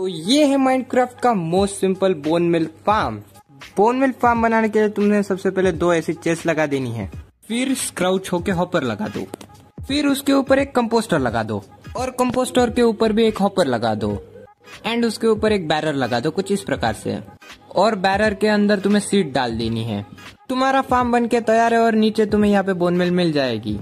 तो ये है माइनक्राफ्ट का most simple bone meal farm bone meal farm बनाने के लिए तुमने सबसे पहले दो ऐसी चेस्ट लगा देनी है। फिर स्क्राउच होके हॉपर लगा दो। फिर उसके ऊपर एक कंपोस्टर लगा दो। और कंपोस्टर के ऊपर भी एक हॉपर लगा दो। एंड उसके ऊपर एक बैरर लगा दो कुछ इस प्रकार से। और बैरर के अंदर तुम्हें सीट डाल देनी है। तुम्हारा फार्म बन के तैयार है और नीचे तुम्हें यहाँ पे बोन मिल मिल जाएगी।